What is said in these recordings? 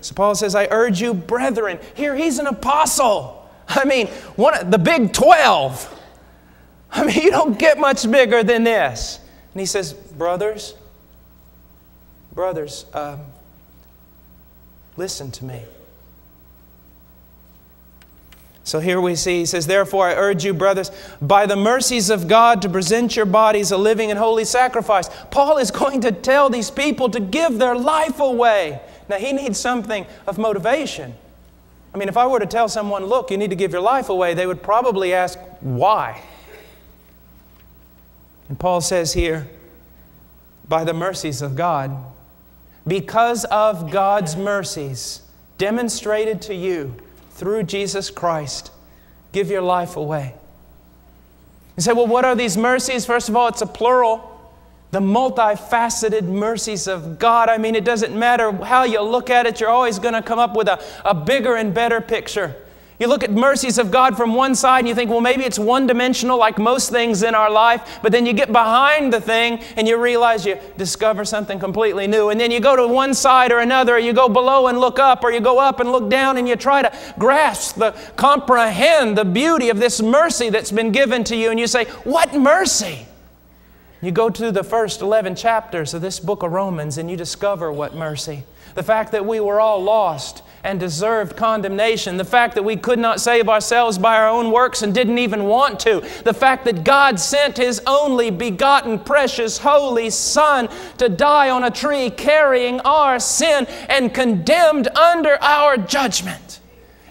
So Paul says, I urge you, brethren. Here, he's an apostle. I mean, one, of the big 12. I mean, you don't get much bigger than this. And he says, Brothers, brothers, um, listen to me. So here we see, he says, Therefore I urge you, brothers, by the mercies of God, to present your bodies a living and holy sacrifice. Paul is going to tell these people to give their life away. Now, he needs something of motivation. I mean, if I were to tell someone, look, you need to give your life away, they would probably ask, why? And Paul says here, by the mercies of God, because of God's mercies demonstrated to you through Jesus Christ, give your life away. You say, well, what are these mercies? First of all, it's a plural. The multifaceted mercies of God. I mean, it doesn't matter how you look at it, you're always going to come up with a, a bigger and better picture. You look at mercies of God from one side and you think, well, maybe it's one dimensional like most things in our life, but then you get behind the thing and you realize you discover something completely new. And then you go to one side or another, or you go below and look up, or you go up and look down and you try to grasp the, comprehend the beauty of this mercy that's been given to you. And you say, what mercy? You go to the first 11 chapters of this book of Romans and you discover what mercy. The fact that we were all lost and deserved condemnation. The fact that we could not save ourselves by our own works and didn't even want to. The fact that God sent His only begotten, precious, holy Son to die on a tree carrying our sin and condemned under our judgment.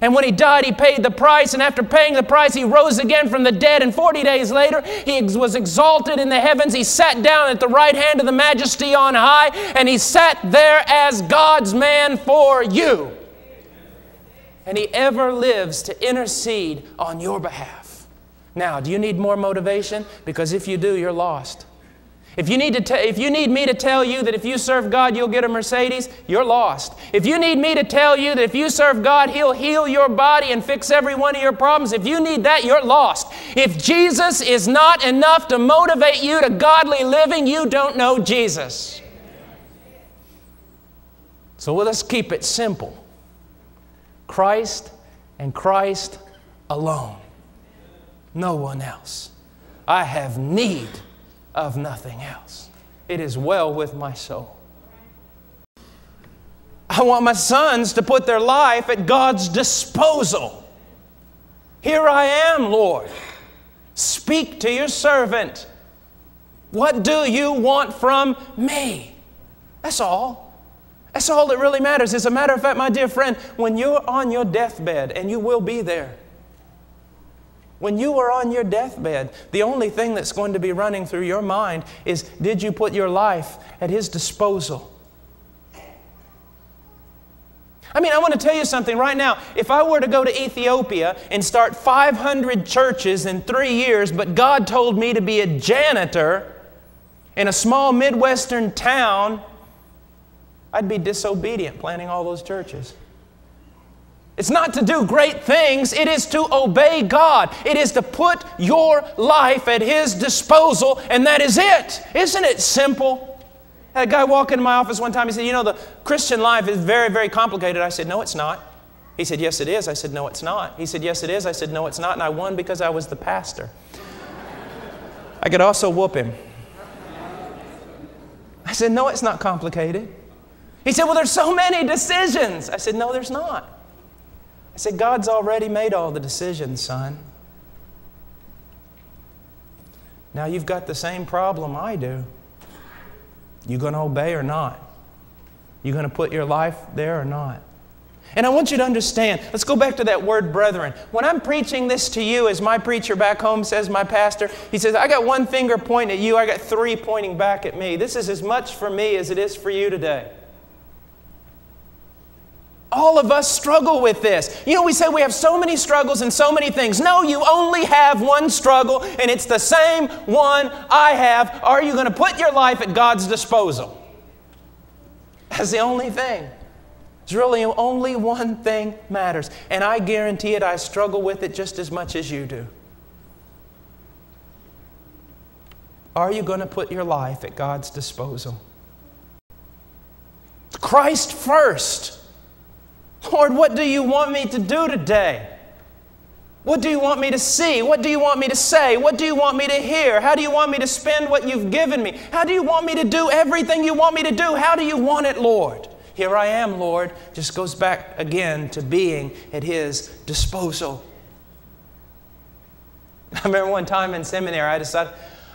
And when he died, he paid the price. And after paying the price, he rose again from the dead. And 40 days later, he was exalted in the heavens. He sat down at the right hand of the majesty on high. And he sat there as God's man for you and He ever lives to intercede on your behalf. Now, do you need more motivation? Because if you do, you're lost. If you, need to if you need me to tell you that if you serve God, you'll get a Mercedes, you're lost. If you need me to tell you that if you serve God, He'll heal your body and fix every one of your problems, if you need that, you're lost. If Jesus is not enough to motivate you to godly living, you don't know Jesus. So well, let's keep it simple. Christ and Christ alone. No one else. I have need of nothing else. It is well with my soul. I want my sons to put their life at God's disposal. Here I am, Lord. Speak to your servant. What do you want from me? That's all. That's all that really matters. As a matter of fact, my dear friend, when you're on your deathbed, and you will be there, when you are on your deathbed, the only thing that's going to be running through your mind is did you put your life at His disposal? I mean, I want to tell you something right now. If I were to go to Ethiopia and start 500 churches in three years, but God told me to be a janitor in a small Midwestern town I'd be disobedient planting all those churches. It's not to do great things, it is to obey God. It is to put your life at His disposal, and that is it. Isn't it simple? I had a guy walk into my office one time. He said, You know, the Christian life is very, very complicated. I said, No, it's not. He said, Yes, it is. I said, No, it's not. He said, Yes, it is. I said, No, it's not. And I won because I was the pastor. I could also whoop him. I said, No, it's not complicated. He said, Well, there's so many decisions. I said, No, there's not. Said, God's already made all the decisions, son. Now you've got the same problem I do. You going to obey or not? You going to put your life there or not? And I want you to understand, let's go back to that word brethren. When I'm preaching this to you, as my preacher back home says, my pastor, he says, I got one finger pointing at you, I got three pointing back at me. This is as much for me as it is for you today. All of us struggle with this. You know, we say we have so many struggles and so many things. No, you only have one struggle, and it's the same one I have. Are you going to put your life at God's disposal? That's the only thing. It's really only one thing matters. And I guarantee it, I struggle with it just as much as you do. Are you going to put your life at God's disposal? Christ first. Lord, what do you want me to do today? What do you want me to see? What do you want me to say? What do you want me to hear? How do you want me to spend what you've given me? How do you want me to do everything you want me to do? How do you want it, Lord? Here I am, Lord. Just goes back again to being at His disposal. I remember one time in seminary, I decided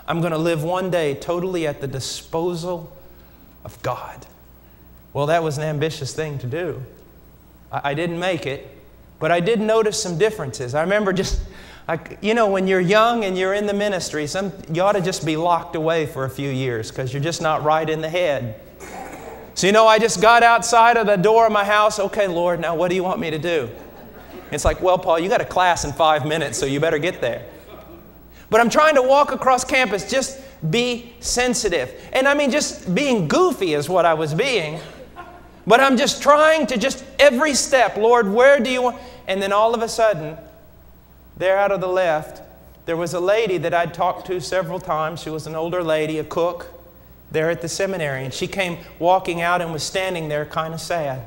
I'm going to live one day totally at the disposal of God. Well, that was an ambitious thing to do. I, didn't make it, but I did notice some differences. I remember just, I, you know, when you're young and you're in the ministry, some, you ought to just be locked away for a few years because you're just not right in the head. So, you know, I just got outside of the door of my house. Okay, Lord, now what do you want me to do? It's like, well, Paul, you got a class in five minutes, so you better get there. But I'm trying to walk across campus, just be sensitive. And I mean, just being goofy is what I was being. But I'm just trying to just every step, Lord, where do you want? And then all of a sudden, there out of the left, there was a lady that I'd talked to several times. She was an older lady, a cook, there at the seminary. And she came walking out and was standing there kind of sad.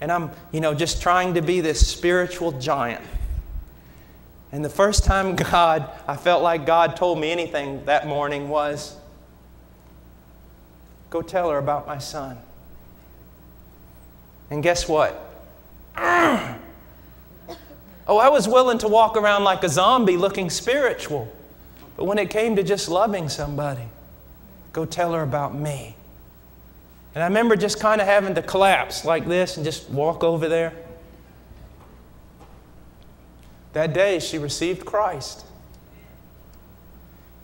And I'm, you know, just trying to be this spiritual giant. And the first time God, I felt like God told me anything that morning was go tell her about my son. And guess what? Oh, I was willing to walk around like a zombie looking spiritual. But when it came to just loving somebody, go tell her about me. And I remember just kind of having to collapse like this and just walk over there. That day, she received Christ.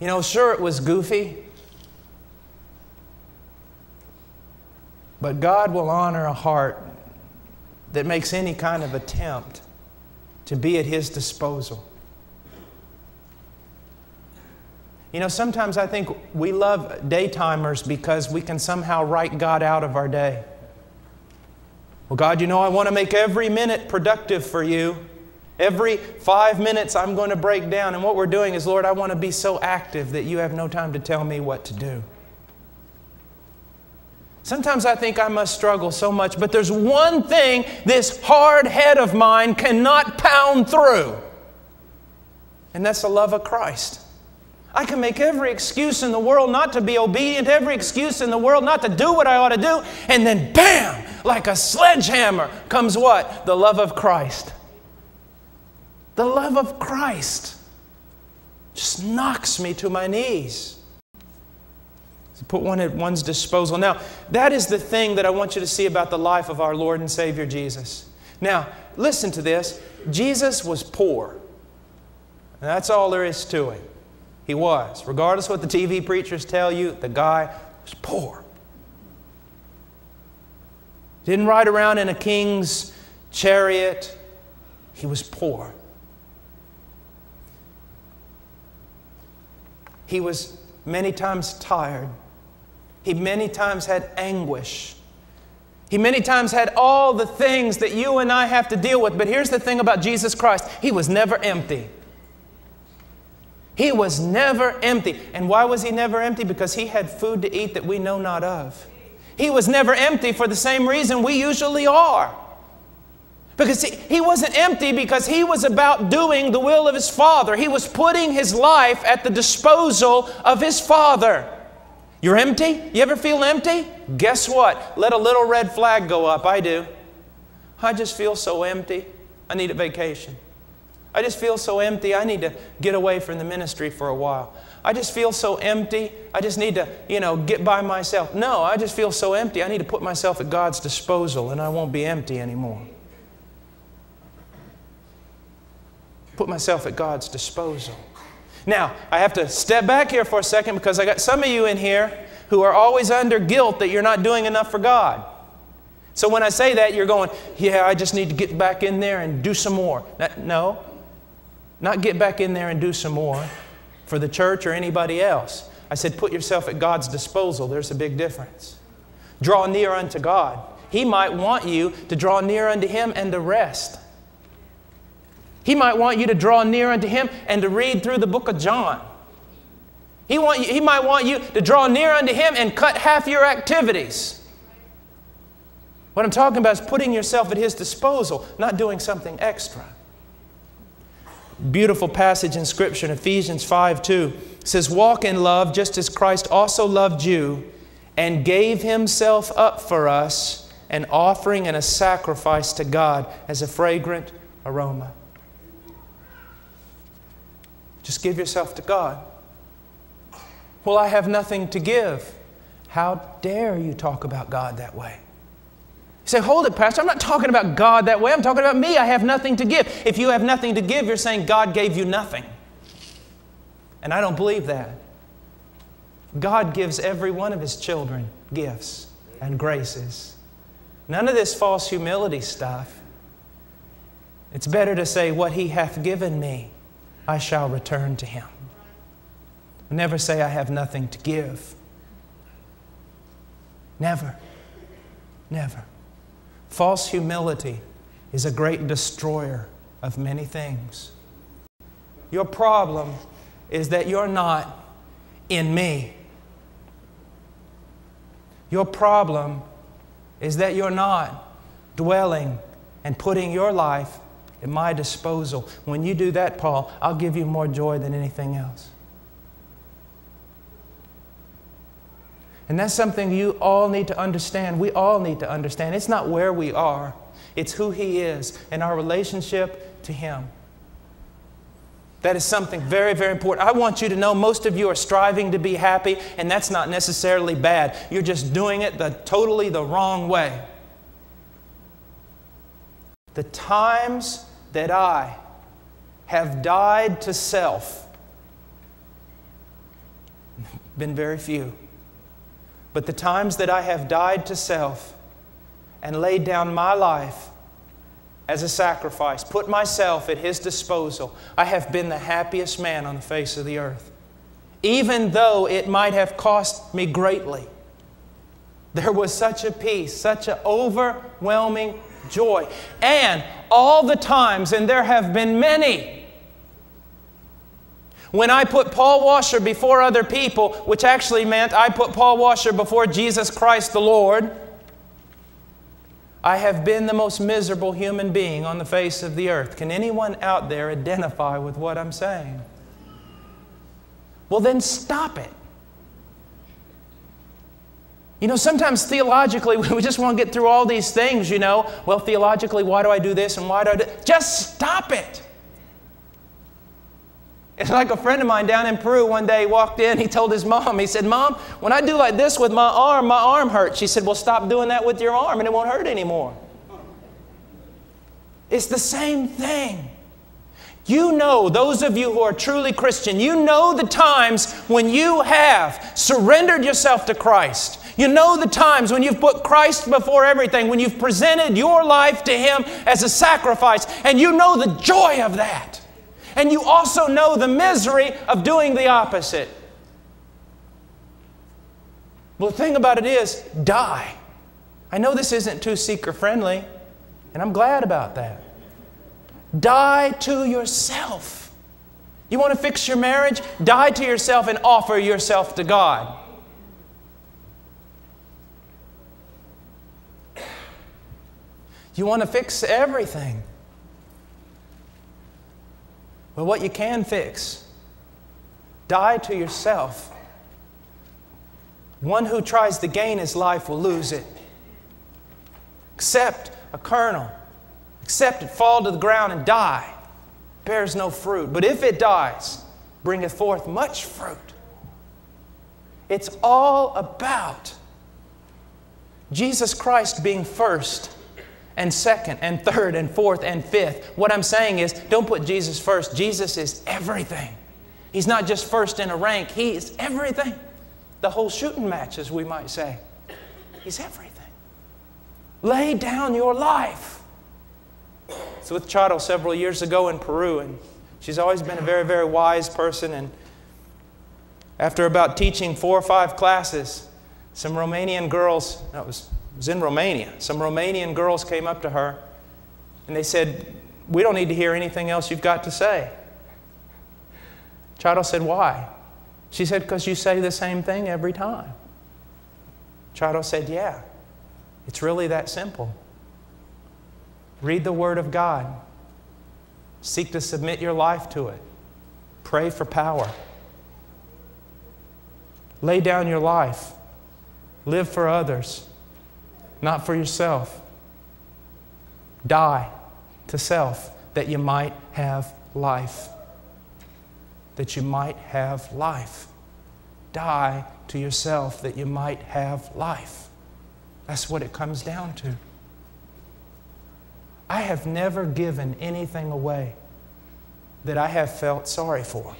You know, sure, it was goofy, but God will honor a heart that makes any kind of attempt to be at His disposal. You know, sometimes I think we love daytimers because we can somehow write God out of our day. Well, God, you know, I want to make every minute productive for you. Every five minutes, I'm going to break down. And what we're doing is, Lord, I want to be so active that you have no time to tell me what to do. Sometimes I think I must struggle so much, but there's one thing this hard head of mine cannot pound through, and that's the love of Christ. I can make every excuse in the world not to be obedient, every excuse in the world not to do what I ought to do, and then bam, like a sledgehammer comes what? The love of Christ. The love of Christ just knocks me to my knees. To put one at one's disposal. Now, that is the thing that I want you to see about the life of our Lord and Savior Jesus. Now, listen to this Jesus was poor. That's all there is to it. He was. Regardless of what the TV preachers tell you, the guy was poor. Didn't ride around in a king's chariot. He was poor. He was many times tired. He many times had anguish. He many times had all the things that you and I have to deal with. But here's the thing about Jesus Christ He was never empty. He was never empty. And why was He never empty? Because He had food to eat that we know not of. He was never empty for the same reason we usually are. Because he, he wasn't empty because he was about doing the will of his Father. He was putting his life at the disposal of his Father. You're empty? You ever feel empty? Guess what? Let a little red flag go up. I do. I just feel so empty. I need a vacation. I just feel so empty. I need to get away from the ministry for a while. I just feel so empty. I just need to, you know, get by myself. No, I just feel so empty. I need to put myself at God's disposal and I won't be empty anymore. Put myself at God's disposal. Now, I have to step back here for a second because I got some of you in here who are always under guilt that you're not doing enough for God. So when I say that, you're going, yeah, I just need to get back in there and do some more. No, not get back in there and do some more for the church or anybody else. I said, put yourself at God's disposal. There's a big difference. Draw near unto God. He might want you to draw near unto Him and to rest. He might want you to draw near unto Him and to read through the book of John. He, want you, he might want you to draw near unto Him and cut half your activities. What I'm talking about is putting yourself at His disposal, not doing something extra. Beautiful passage in Scripture in Ephesians 5 2 says, Walk in love just as Christ also loved you and gave Himself up for us, an offering and a sacrifice to God as a fragrant aroma. Just give yourself to God. Well, I have nothing to give. How dare you talk about God that way? You say, Hold it, Pastor. I'm not talking about God that way. I'm talking about me. I have nothing to give. If you have nothing to give, you're saying God gave you nothing. And I don't believe that. God gives every one of His children gifts and graces. None of this false humility stuff. It's better to say, What He hath given me, I shall return to Him. Never say, I have nothing to give. Never. Never. False humility is a great destroyer of many things. Your problem is that you're not in me. Your problem is that you're not dwelling and putting your life at my disposal. When you do that, Paul, I'll give you more joy than anything else. And that's something you all need to understand. We all need to understand. It's not where we are, it's who He is and our relationship to Him. That is something very, very important. I want you to know most of you are striving to be happy, and that's not necessarily bad. You're just doing it the totally the wrong way. The times that I have died to self been very few. But the times that I have died to self and laid down my life as a sacrifice, put myself at His disposal, I have been the happiest man on the face of the earth. Even though it might have cost me greatly, there was such a peace, such an overwhelming joy. And all the times, and there have been many, when I put Paul Washer before other people, which actually meant I put Paul Washer before Jesus Christ the Lord, I have been the most miserable human being on the face of the earth. Can anyone out there identify with what I'm saying? Well, then stop it. You know, sometimes theologically, we just want to get through all these things, you know. Well, theologically, why do I do this and why do I do Just stop it. It's like a friend of mine down in Peru one day walked in. He told his mom, he said, Mom, when I do like this with my arm, my arm hurts. She said, Well, stop doing that with your arm and it won't hurt anymore. It's the same thing. You know, those of you who are truly Christian, you know the times when you have surrendered yourself to Christ. You know the times when you've put Christ before everything, when you've presented your life to Him as a sacrifice, and you know the joy of that. And you also know the misery of doing the opposite. Well, the thing about it is, die. I know this isn't too seeker friendly, and I'm glad about that. Die to yourself. You want to fix your marriage? Die to yourself and offer yourself to God. You want to fix everything? But what you can fix, die to yourself. One who tries to gain his life will lose it. Accept a kernel, accept it, fall to the ground and die. Bears no fruit. But if it dies, bringeth forth much fruit. It's all about Jesus Christ being first and second and third and fourth and fifth. What I'm saying is, don't put Jesus first. Jesus is everything. He's not just first in a rank, He is everything. The whole shooting match, as we might say. He's everything. Lay down your life. So with Charo several years ago in Peru, and she's always been a very, very wise person. And after about teaching four or five classes, some Romanian girls, that was was in Romania. Some Romanian girls came up to her and they said, We don't need to hear anything else you've got to say. Charo said, Why? She said, Because you say the same thing every time. Charo said, Yeah. It's really that simple. Read the Word of God. Seek to submit your life to it. Pray for power. Lay down your life. Live for others, not for yourself. Die to self that you might have life. That you might have life. Die to yourself that you might have life. That's what it comes down to. I have never given anything away that I have felt sorry for.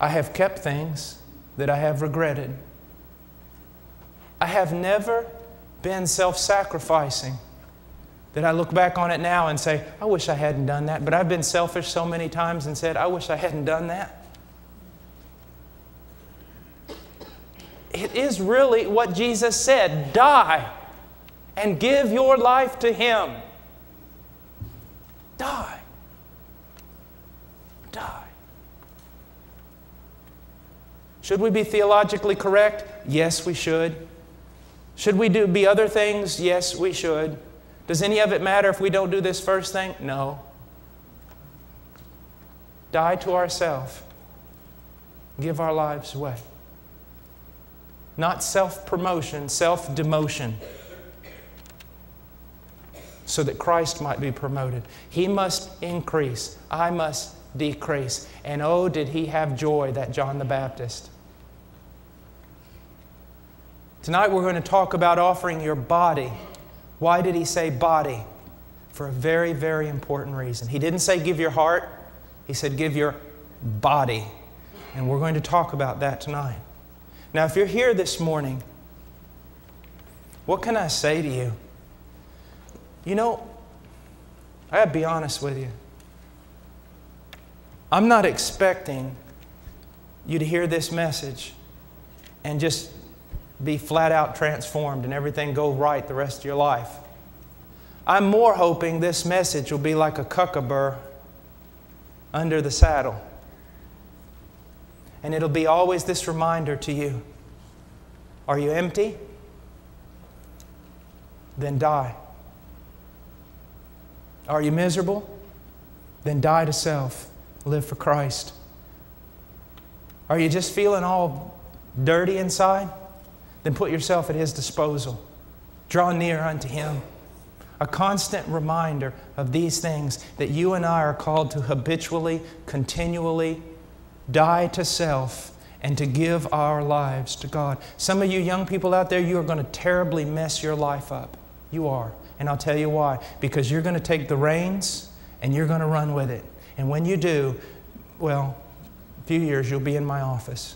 I have kept things that I have regretted. I have never been self sacrificing that I look back on it now and say, I wish I hadn't done that. But I've been selfish so many times and said, I wish I hadn't done that. It is really what Jesus said die and give your life to Him. Die. Die. Should we be theologically correct? Yes, we should. Should we do be other things? Yes, we should. Does any of it matter if we don't do this first thing? No. Die to ourselves. Give our lives away. Not self promotion, self demotion. So that Christ might be promoted. He must increase. I must decrease. And oh, did he have joy, that John the Baptist. Tonight we're going to talk about offering your body. Why did he say body? For a very, very important reason. He didn't say give your heart, he said give your body. And we're going to talk about that tonight. Now, if you're here this morning, what can I say to you? You know, I gotta be honest with you. I'm not expecting you to hear this message and just be flat out transformed and everything go right the rest of your life. I'm more hoping this message will be like a cocklebur under the saddle. And it'll be always this reminder to you Are you empty? Then die. Are you miserable? Then die to self. Live for Christ. Are you just feeling all dirty inside? Then put yourself at His disposal. Draw near unto Him. A constant reminder of these things that you and I are called to habitually, continually die to self and to give our lives to God. Some of you young people out there, you are going to terribly mess your life up. You are. And I'll tell you why. Because you're going to take the reins and you're going to run with it. And when you do, well, a few years you'll be in my office.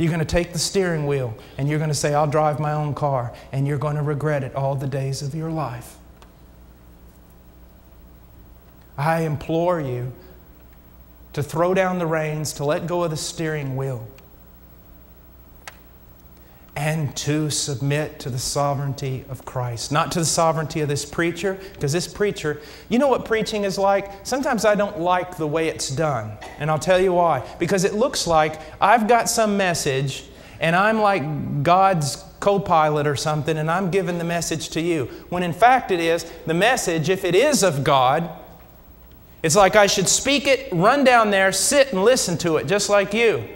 You're going to take the steering wheel and you're going to say, I'll drive my own car, and you're going to regret it all the days of your life. I implore you to throw down the reins, to let go of the steering wheel, and to submit to the sovereignty of Christ. Not to the sovereignty of this preacher, because this preacher, you know what preaching is like? Sometimes I don't like the way it's done. And I'll tell you why. Because it looks like I've got some message and I'm like God's co pilot or something, and I'm giving the message to you. When in fact it is, the message, if it is of God, it's like I should speak it, run down there, sit and listen to it, just like you.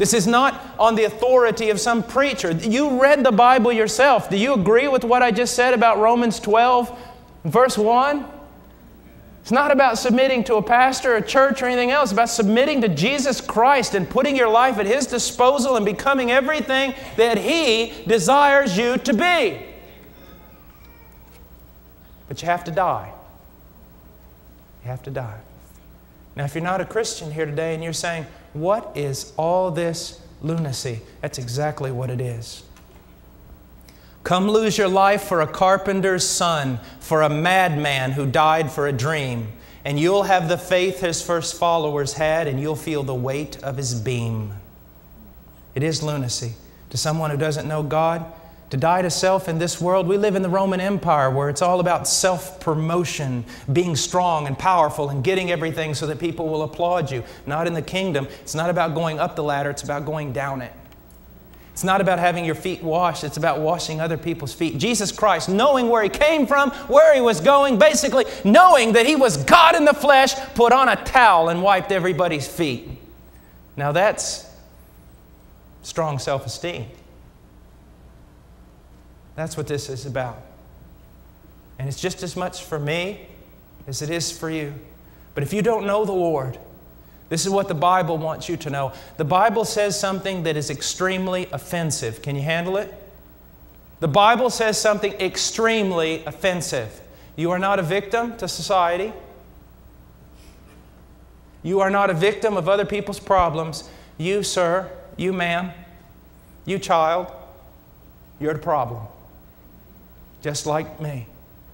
This is not on the authority of some preacher. You read the Bible yourself. Do you agree with what I just said about Romans 12, verse 1? It's not about submitting to a pastor, a church, or anything else. It's about submitting to Jesus Christ and putting your life at His disposal and becoming everything that He desires you to be. But you have to die. You have to die. Now, if you're not a Christian here today and you're saying, what is all this lunacy? That's exactly what it is. Come lose your life for a carpenter's son, for a madman who died for a dream, and you'll have the faith his first followers had, and you'll feel the weight of his beam. It is lunacy. To someone who doesn't know God, to die to self in this world. We live in the Roman Empire where it's all about self promotion, being strong and powerful and getting everything so that people will applaud you. Not in the kingdom. It's not about going up the ladder, it's about going down it. It's not about having your feet washed, it's about washing other people's feet. Jesus Christ, knowing where He came from, where He was going, basically knowing that He was God in the flesh, put on a towel and wiped everybody's feet. Now that's strong self esteem. That's what this is about. And it's just as much for me as it is for you. But if you don't know the Lord, this is what the Bible wants you to know. The Bible says something that is extremely offensive. Can you handle it? The Bible says something extremely offensive. You are not a victim to society. You are not a victim of other people's problems. You, sir, you, ma'am, you, child, you're the problem just like me.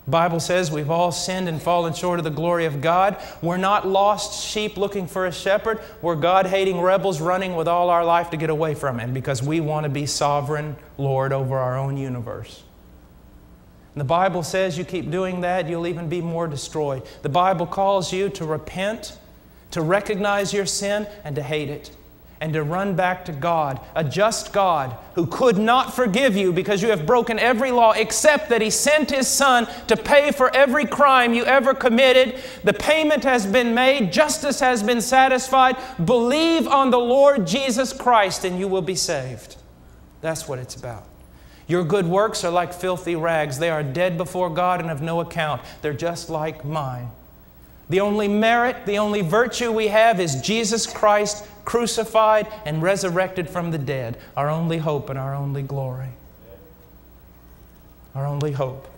Bible says we've all sinned and fallen short of the glory of God. We're not lost sheep looking for a shepherd. We're God hating rebels running with all our life to get away from Him because we want to be sovereign Lord over our own universe. And the Bible says you keep doing that, you'll even be more destroyed. The Bible calls you to repent, to recognize your sin, and to hate it and to run back to God, a just God who could not forgive you because you have broken every law except that He sent His Son to pay for every crime you ever committed. The payment has been made, justice has been satisfied. Believe on the Lord Jesus Christ and you will be saved. That's what it's about. Your good works are like filthy rags. They are dead before God and of no account. They're just like mine. The only merit, the only virtue we have is Jesus Christ crucified and resurrected from the dead, our only hope and our only glory. Our only hope.